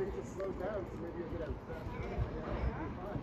things have slowed down, so maybe you'll get out faster.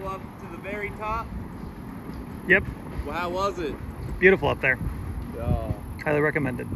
Go up to the very top? Yep, Well, how was it? beautiful up there. Oh. Highly recommended.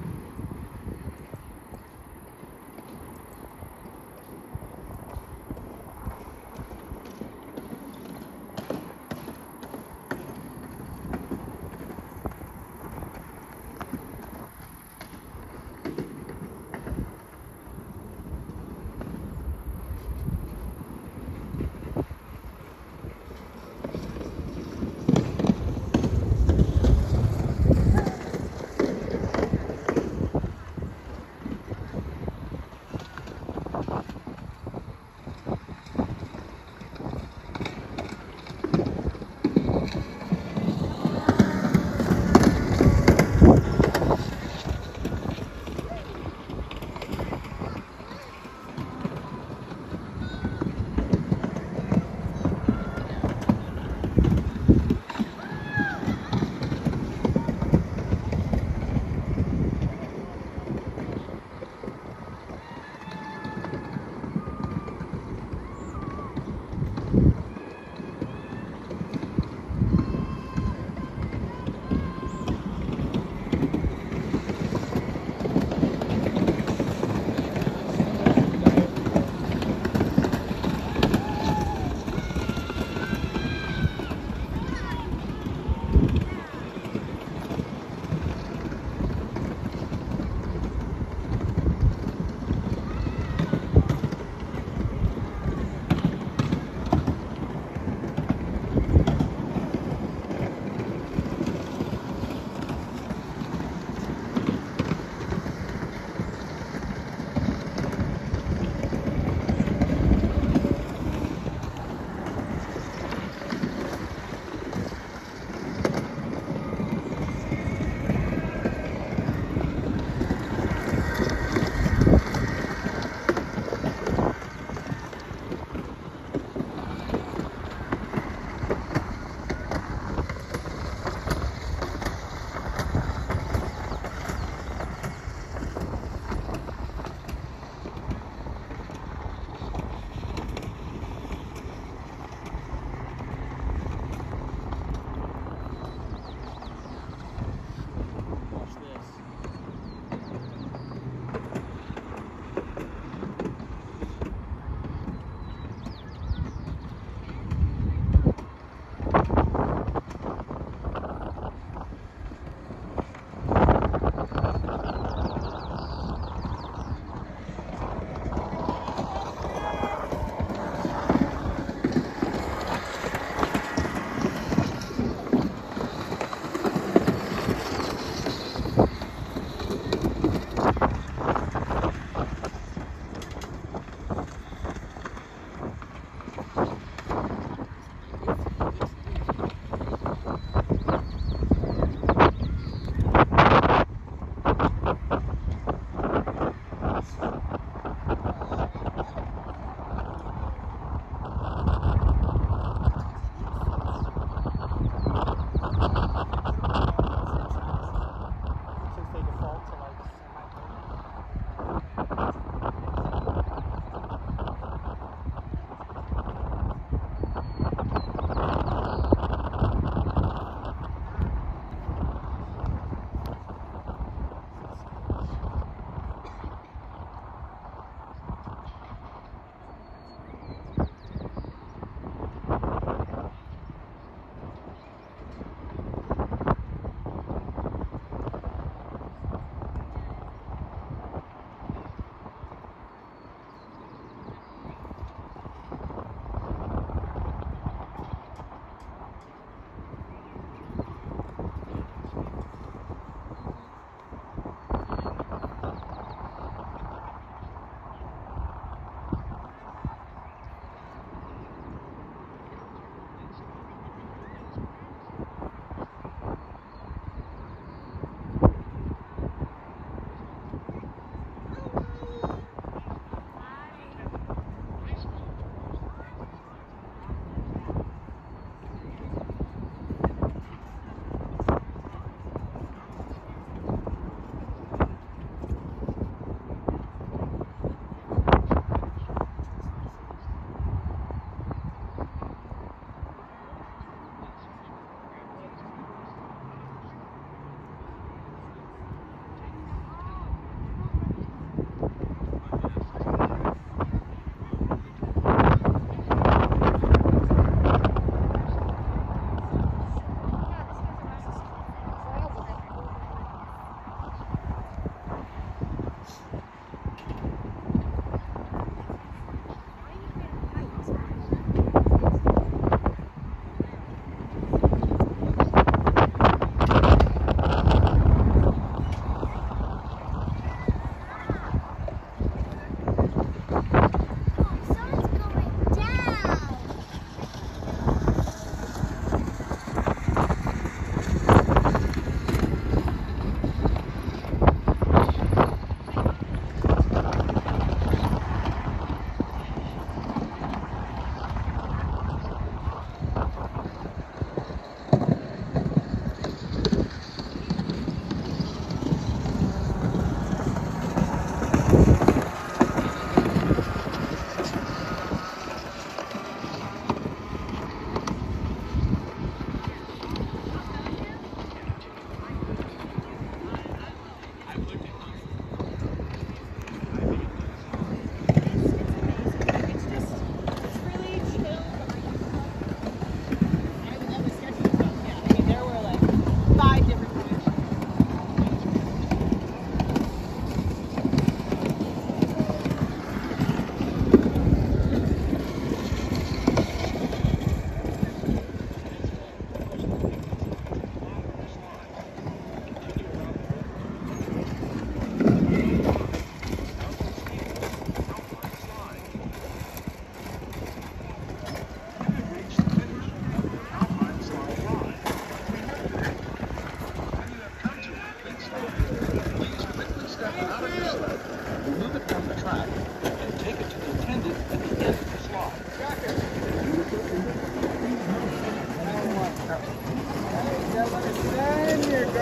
I've looked at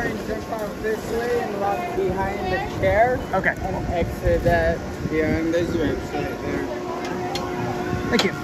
going to come this way and walk behind the chair. Okay. And exit that behind this way. Thank you.